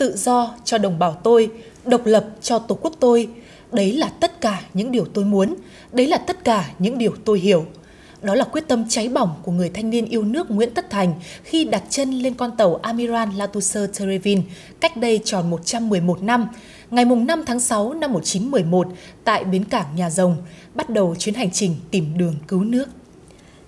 tự do cho đồng bào tôi, độc lập cho Tổ quốc tôi. Đấy là tất cả những điều tôi muốn, đấy là tất cả những điều tôi hiểu. Đó là quyết tâm cháy bỏng của người thanh niên yêu nước Nguyễn Tất Thành khi đặt chân lên con tàu Amiran Latusser Terevin cách đây tròn 111 năm, ngày 5 tháng 6 năm 1911 tại bến cảng Nhà Rồng, bắt đầu chuyến hành trình tìm đường cứu nước.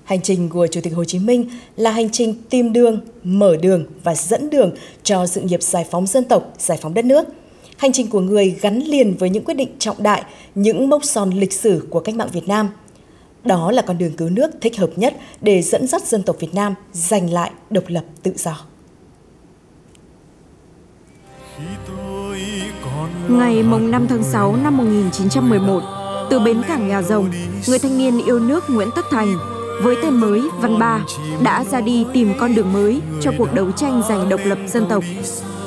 Hành trình của Chủ tịch Hồ Chí Minh là hành trình tìm đường, mở đường và dẫn đường cho sự nghiệp giải phóng dân tộc, giải phóng đất nước. Hành trình của người gắn liền với những quyết định trọng đại, những mốc son lịch sử của cách mạng Việt Nam. Đó là con đường cứu nước thích hợp nhất để dẫn dắt dân tộc Việt Nam giành lại độc lập tự do. Ngày mùng 5 tháng 6 năm 1911, từ bến cảng Nhà Rồng, người thanh niên yêu nước Nguyễn Tất Thành với tên mới Văn Ba đã ra đi tìm con đường mới cho cuộc đấu tranh giành độc lập dân tộc.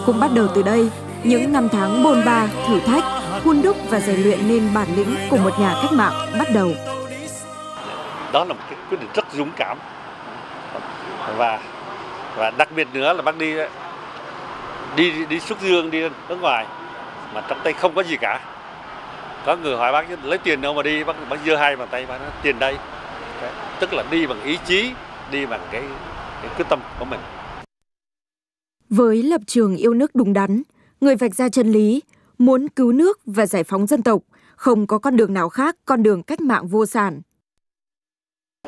Cũng bắt đầu từ đây, những năm tháng bôn ba, thử thách, hun đúc và rèn luyện nên bản lĩnh của một nhà cách mạng bắt đầu. Đó là một cái quyết định rất dũng cảm và và đặc biệt nữa là bác đi đi đi xuất dương đi nước ngoài mà trong tay không có gì cả có người hỏi bác lấy tiền đâu mà đi bác bác giơ hai bàn tay bác nói tiền đây tức là đi bằng ý chí đi bằng cái, cái quyết tâm của mình. Với lập trường yêu nước đúng đắn người vạch ra chân lý muốn cứu nước và giải phóng dân tộc không có con đường nào khác con đường cách mạng vô sản.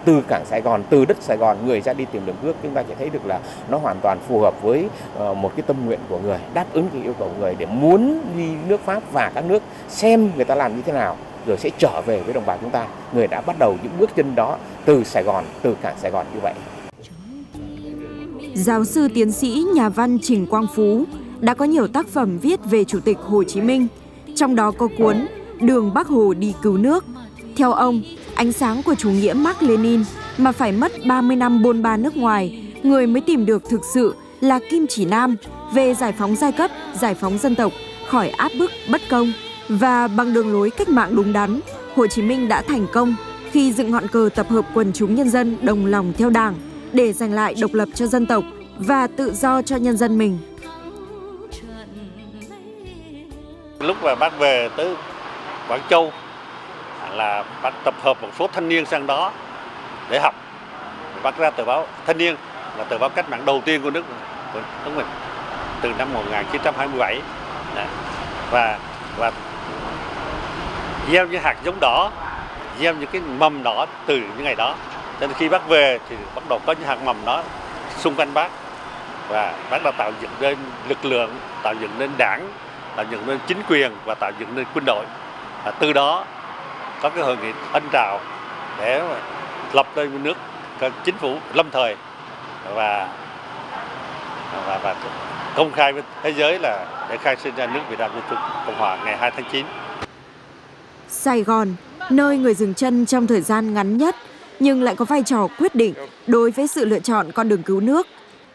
Từ cảng Sài Gòn, từ đất Sài Gòn người ra đi tìm đường cước chúng ta sẽ thấy được là nó hoàn toàn phù hợp với ờ, một cái tâm nguyện của người, đáp ứng cái yêu cầu của người để muốn đi nước Pháp và các nước xem người ta làm như thế nào rồi sẽ trở về với đồng bào chúng ta. Người đã bắt đầu những bước chân đó từ Sài Gòn, từ cảng Sài Gòn như vậy. Giáo sư tiến sĩ nhà văn Trình Quang Phú đã có nhiều tác phẩm viết về Chủ tịch Hồ Chí Minh, trong đó có cuốn Đường Bắc Hồ đi cứu nước. Theo ông, ánh sáng của chủ nghĩa Mark Lenin mà phải mất 30 năm bôn ba nước ngoài, người mới tìm được thực sự là kim chỉ nam về giải phóng giai cấp, giải phóng dân tộc khỏi áp bức bất công. Và bằng đường lối cách mạng đúng đắn, Hồ Chí Minh đã thành công khi dựng ngọn cờ tập hợp quần chúng nhân dân đồng lòng theo đảng để giành lại độc lập cho dân tộc và tự do cho nhân dân mình. Lúc mà bác về tới Quảng Châu là bác tập hợp một số thanh niên sang đó để học. Bác ra tờ báo Thanh niên là tờ báo cách mạng đầu tiên của nước của nước mình từ năm 1927 và và gieo những hạt giống đỏ gieo những cái mầm đỏ từ những ngày đó. Cho nên khi bác về thì bắt đầu có những hạt mầm đó xung quanh bác. Và bác đã tạo dựng nên lực lượng tạo dựng nên đảng tạo dựng nên chính quyền và tạo dựng nên quân đội. Và từ đó có cái hội nghị ân trào để lập lên một nước chính phủ lâm thời. Và và, và công khai với thế giới là để khai sinh ra nước Việt Nam Dân Chủ Cộng hòa ngày 2 tháng 9. Sài Gòn, nơi người dừng chân trong thời gian ngắn nhất nhưng lại có vai trò quyết định đối với sự lựa chọn con đường cứu nước.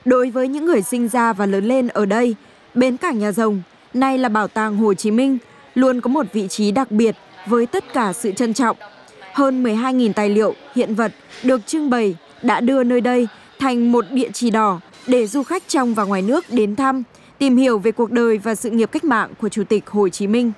Đối với những người sinh ra và lớn lên ở đây, bến cảng Nhà Rồng, nay là bảo tàng Hồ Chí Minh, luôn có một vị trí đặc biệt với tất cả sự trân trọng. Hơn 12.000 tài liệu, hiện vật được trưng bày đã đưa nơi đây thành một địa chỉ đỏ để du khách trong và ngoài nước đến thăm, tìm hiểu về cuộc đời và sự nghiệp cách mạng của Chủ tịch Hồ Chí Minh.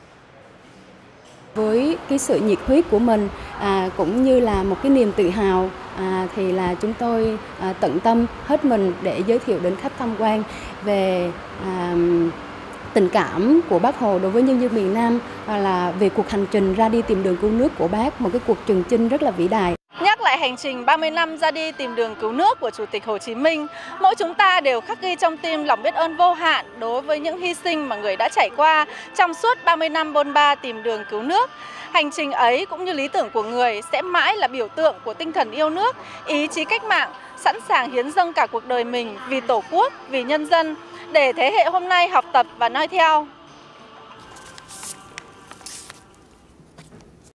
Với cái sự nhiệt huyết của mình à, cũng như là một cái niềm tự hào à, thì là chúng tôi à, tận tâm hết mình để giới thiệu đến khách tham quan về à, tình cảm của bác Hồ đối với nhân dân miền Nam là về cuộc hành trình ra đi tìm đường cứu nước của bác, một cái cuộc trường chinh rất là vĩ đại. Nhắc lại hành trình 30 năm ra đi tìm đường cứu nước của Chủ tịch Hồ Chí Minh, mỗi chúng ta đều khắc ghi trong tim lòng biết ơn vô hạn đối với những hy sinh mà người đã trải qua trong suốt 30 năm bôn ba tìm đường cứu nước. Hành trình ấy cũng như lý tưởng của người sẽ mãi là biểu tượng của tinh thần yêu nước, ý chí cách mạng, sẵn sàng hiến dâng cả cuộc đời mình vì Tổ quốc, vì nhân dân để thế hệ hôm nay học tập và noi theo.